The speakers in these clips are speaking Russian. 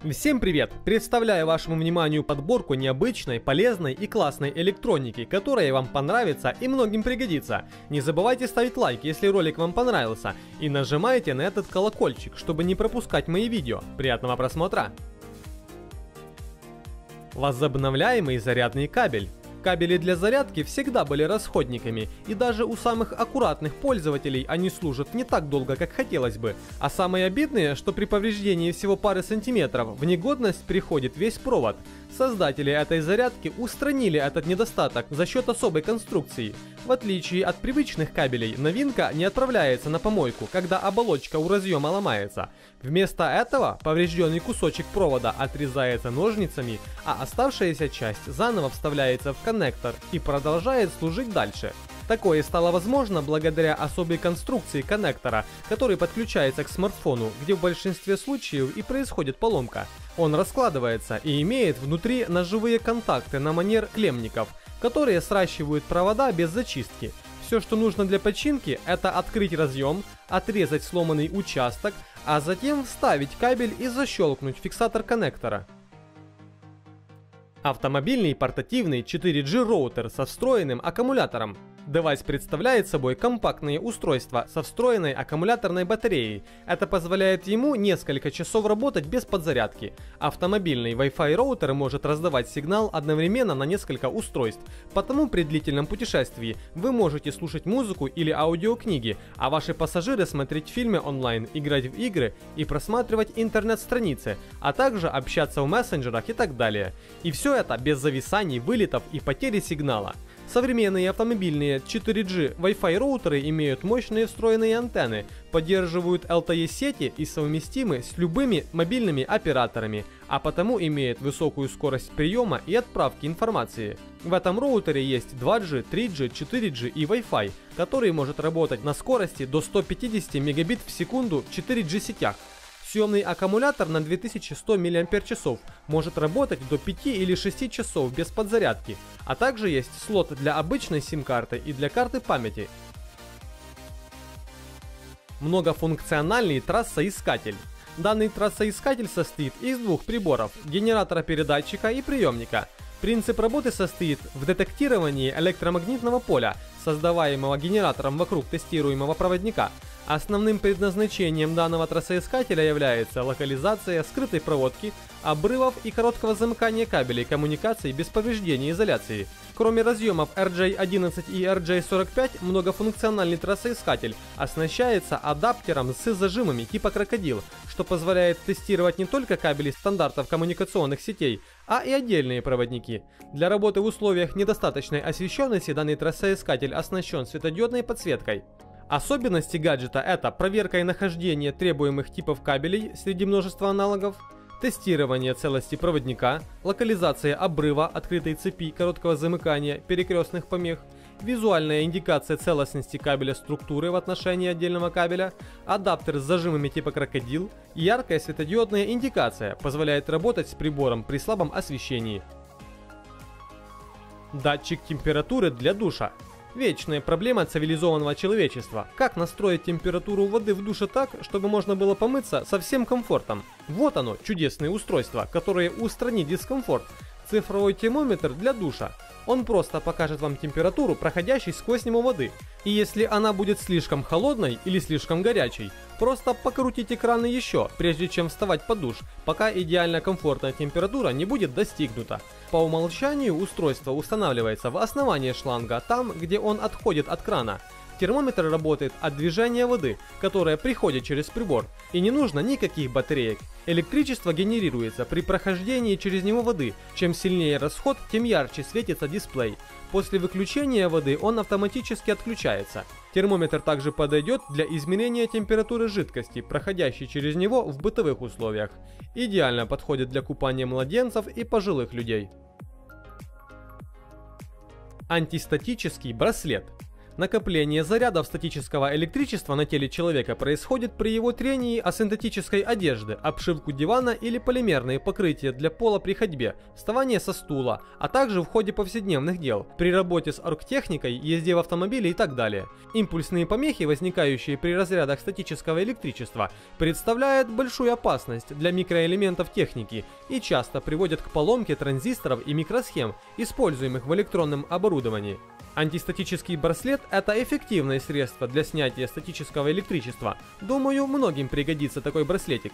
Всем привет! Представляю вашему вниманию подборку необычной, полезной и классной электроники, которая вам понравится и многим пригодится. Не забывайте ставить лайк, если ролик вам понравился, и нажимайте на этот колокольчик, чтобы не пропускать мои видео. Приятного просмотра! Возобновляемый зарядный кабель. Кабели для зарядки всегда были расходниками, и даже у самых аккуратных пользователей они служат не так долго, как хотелось бы. А самое обидное, что при повреждении всего пары сантиметров в негодность приходит весь провод. Создатели этой зарядки устранили этот недостаток за счет особой конструкции. В отличие от привычных кабелей, новинка не отправляется на помойку, когда оболочка у разъема ломается. Вместо этого поврежденный кусочек провода отрезается ножницами, а оставшаяся часть заново вставляется в коннектор и продолжает служить дальше. Такое стало возможно благодаря особой конструкции коннектора, который подключается к смартфону, где в большинстве случаев и происходит поломка. Он раскладывается и имеет внутри ножевые контакты на манер клемников, которые сращивают провода без зачистки. Все, что нужно для починки, это открыть разъем, отрезать сломанный участок, а затем вставить кабель и защелкнуть фиксатор коннектора. Автомобильный портативный 4G роутер со встроенным аккумулятором. Девайс представляет собой компактное устройство со встроенной аккумуляторной батареей. Это позволяет ему несколько часов работать без подзарядки. Автомобильный Wi-Fi роутер может раздавать сигнал одновременно на несколько устройств. Потому при длительном путешествии вы можете слушать музыку или аудиокниги, а ваши пассажиры смотреть фильмы онлайн, играть в игры и просматривать интернет-страницы, а также общаться в мессенджерах и так далее. И все это без зависаний, вылетов и потери сигнала. Современные автомобильные 4G Wi-Fi роутеры имеют мощные встроенные антенны, поддерживают LTE-сети и совместимы с любыми мобильными операторами, а потому имеют высокую скорость приема и отправки информации. В этом роутере есть 2G, 3G, 4G и Wi-Fi, который может работать на скорости до 150 мегабит в секунду в 4G сетях. Съемный аккумулятор на 2100 мАч может работать до 5 или 6 часов без подзарядки, а также есть слот для обычной сим-карты и для карты памяти. Многофункциональный трассоискатель. Данный трассоискатель состоит из двух приборов – генератора передатчика и приемника. Принцип работы состоит в детектировании электромагнитного поля, создаваемого генератором вокруг тестируемого проводника – Основным предназначением данного трассоискателя является локализация скрытой проводки, обрывов и короткого замыкания кабелей коммуникаций без повреждения изоляции. Кроме разъемов RJ11 и RJ45, многофункциональный трассоискатель оснащается адаптером с зажимами типа крокодил, что позволяет тестировать не только кабели стандартов коммуникационных сетей, а и отдельные проводники. Для работы в условиях недостаточной освещенности данный трассоискатель оснащен светодиодной подсветкой. Особенности гаджета это проверка и нахождение требуемых типов кабелей среди множества аналогов, тестирование целости проводника, локализация обрыва открытой цепи короткого замыкания перекрестных помех, визуальная индикация целостности кабеля структуры в отношении отдельного кабеля, адаптер с зажимами типа крокодил, яркая светодиодная индикация позволяет работать с прибором при слабом освещении. Датчик температуры для душа Вечная проблема цивилизованного человечества. Как настроить температуру воды в душе так, чтобы можно было помыться со всем комфортом? Вот оно, чудесное устройство, которое устранит дискомфорт. Цифровой термометр для душа. Он просто покажет вам температуру, проходящей сквозь него воды. И если она будет слишком холодной или слишком горячей, просто покрутите краны еще, прежде чем вставать под душ, пока идеально комфортная температура не будет достигнута. По умолчанию устройство устанавливается в основании шланга, там, где он отходит от крана. Термометр работает от движения воды, которая приходит через прибор, и не нужно никаких батареек. Электричество генерируется при прохождении через него воды. Чем сильнее расход, тем ярче светится дисплей. После выключения воды он автоматически отключается. Термометр также подойдет для измерения температуры жидкости, проходящей через него в бытовых условиях. Идеально подходит для купания младенцев и пожилых людей. Антистатический браслет – Накопление зарядов статического электричества на теле человека происходит при его трении о синтетической одежды, обшивку дивана или полимерные покрытия для пола при ходьбе, вставание со стула, а также в ходе повседневных дел, при работе с оргтехникой, езде в автомобиле и так далее. Импульсные помехи, возникающие при разрядах статического электричества, представляют большую опасность для микроэлементов техники и часто приводят к поломке транзисторов и микросхем, используемых в электронном оборудовании. Антистатический браслет – это эффективное средство для снятия статического электричества. Думаю, многим пригодится такой браслетик.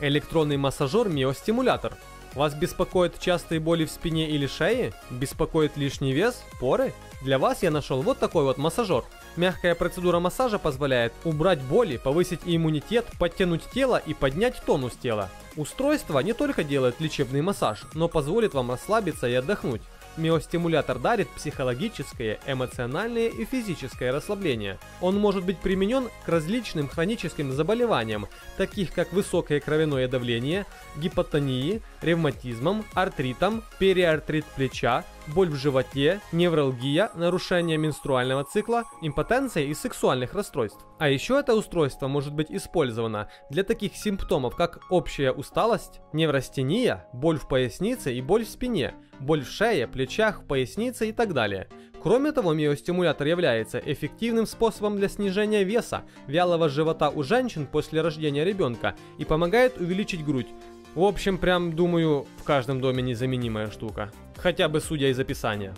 Электронный массажер миостимулятор. Вас беспокоят частые боли в спине или шее? Беспокоит лишний вес? Поры? Для вас я нашел вот такой вот массажер. Мягкая процедура массажа позволяет убрать боли, повысить иммунитет, подтянуть тело и поднять тонус тела. Устройство не только делает лечебный массаж, но позволит вам расслабиться и отдохнуть. Миостимулятор дарит психологическое, эмоциональное и физическое расслабление. Он может быть применен к различным хроническим заболеваниям, таких как высокое кровяное давление, гипотонии, ревматизмом, артритом, периартрит плеча, боль в животе, невралгия, нарушение менструального цикла, импотенция и сексуальных расстройств. А еще это устройство может быть использовано для таких симптомов, как общая усталость, неврастения, боль в пояснице и боль в спине, боль в шее, плечах, пояснице и так далее. Кроме того, миостимулятор является эффективным способом для снижения веса, вялого живота у женщин после рождения ребенка и помогает увеличить грудь. В общем, прям думаю, в каждом доме незаменимая штука. Хотя бы судя из описания.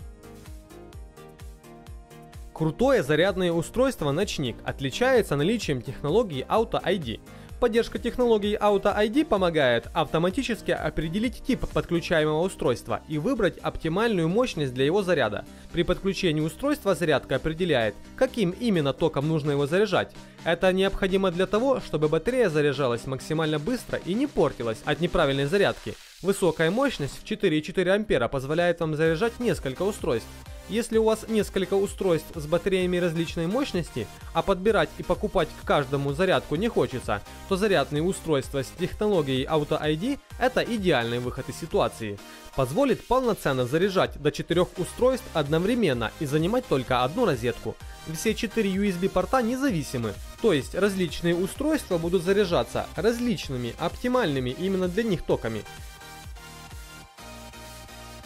Крутое зарядное устройство «Ночник» отличается наличием технологии Auto ID – Поддержка технологии Auto ID помогает автоматически определить тип подключаемого устройства и выбрать оптимальную мощность для его заряда. При подключении устройства зарядка определяет, каким именно током нужно его заряжать. Это необходимо для того, чтобы батарея заряжалась максимально быстро и не портилась от неправильной зарядки. Высокая мощность в 4,4 ампера позволяет вам заряжать несколько устройств. Если у вас несколько устройств с батареями различной мощности, а подбирать и покупать к каждому зарядку не хочется, то зарядные устройства с технологией Auto ID – это идеальный выход из ситуации. Позволит полноценно заряжать до 4 устройств одновременно и занимать только одну розетку. Все 4 USB порта независимы, то есть различные устройства будут заряжаться различными оптимальными именно для них токами.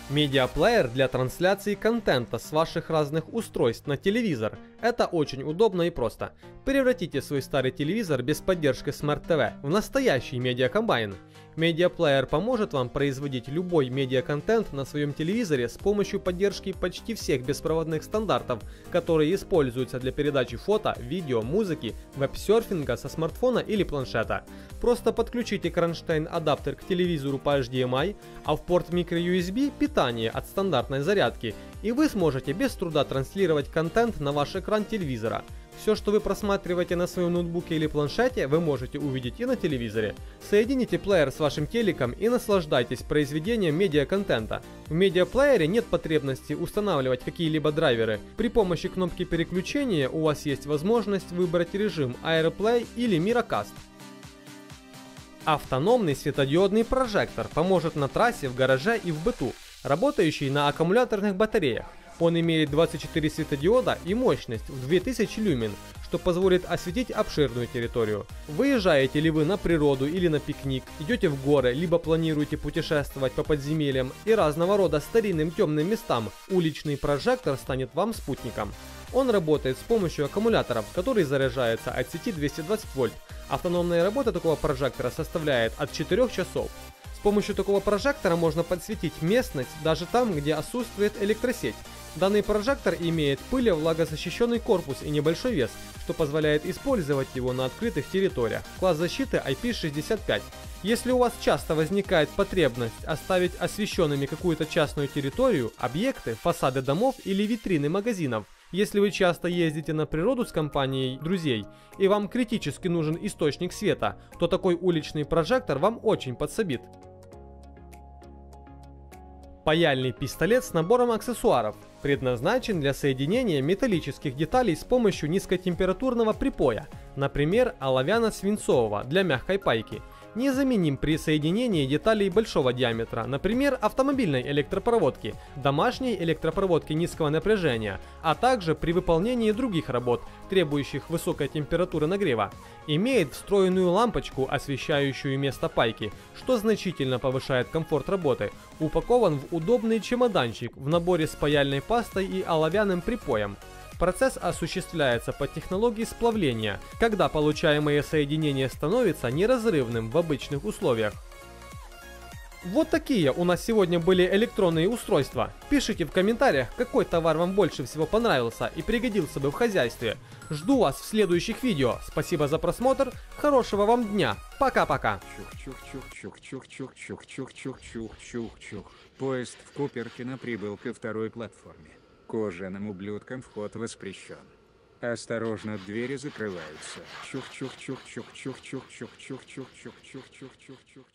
Медиаплеер для трансляции контента с ваших разных устройств на телевизор. Это очень удобно и просто. Превратите свой старый телевизор без поддержки Smart TV в настоящий медиакомбайн. Медиаплеер поможет вам производить любой медиаконтент на своем телевизоре с помощью поддержки почти всех беспроводных стандартов, которые используются для передачи фото, видео, музыки, веб-серфинга со смартфона или планшета. Просто подключите кронштейн-адаптер к телевизору по HDMI, а в порт microUSB питание от стандартной зарядки, и вы сможете без труда транслировать контент на ваш экран телевизора. Все, что вы просматриваете на своем ноутбуке или планшете, вы можете увидеть и на телевизоре. Соедините плеер с вашим телеком и наслаждайтесь произведением медиаконтента. В медиаплеере нет потребности устанавливать какие-либо драйверы. При помощи кнопки переключения у вас есть возможность выбрать режим AirPlay или Miracast. Автономный светодиодный прожектор поможет на трассе, в гараже и в быту, работающий на аккумуляторных батареях. Он имеет 24 светодиода и мощность в 2000 люмен, что позволит осветить обширную территорию. Выезжаете ли вы на природу или на пикник, идете в горы, либо планируете путешествовать по подземельям и разного рода старинным темным местам, уличный прожектор станет вам спутником. Он работает с помощью аккумуляторов, который заряжается от сети 220 вольт. Автономная работа такого прожектора составляет от 4 часов. С помощью такого прожектора можно подсветить местность даже там, где отсутствует электросеть. Данный прожектор имеет пылевлагозащищенный корпус и небольшой вес, что позволяет использовать его на открытых территориях. Класс защиты IP65. Если у вас часто возникает потребность оставить освещенными какую-то частную территорию, объекты, фасады домов или витрины магазинов, если вы часто ездите на природу с компанией друзей и вам критически нужен источник света, то такой уличный прожектор вам очень подсобит. Паяльный пистолет с набором аксессуаров предназначен для соединения металлических деталей с помощью низкотемпературного припоя, например, оловяно-свинцового для мягкой пайки. Незаменим при соединении деталей большого диаметра, например, автомобильной электропроводки, домашней электропроводки низкого напряжения, а также при выполнении других работ, требующих высокой температуры нагрева. Имеет встроенную лампочку, освещающую место пайки, что значительно повышает комфорт работы. Упакован в удобный чемоданчик в наборе с паяльной пастой и оловянным припоем. Процесс осуществляется по технологии сплавления, когда получаемое соединение становится неразрывным в обычных условиях. Вот такие у нас сегодня были электронные устройства. Пишите в комментариях, какой товар вам больше всего понравился и пригодился бы в хозяйстве. Жду вас в следующих видео. Спасибо за просмотр, хорошего вам дня, пока-пока. Поезд в Куперкино прибыл ко второй платформе. Кожаным ублюдкам вход воспрещен. Осторожно, двери закрываются. Чух-чух-чух-чух-чух-чух-чух-чух-чух-чух-чух-чух-чух-чух.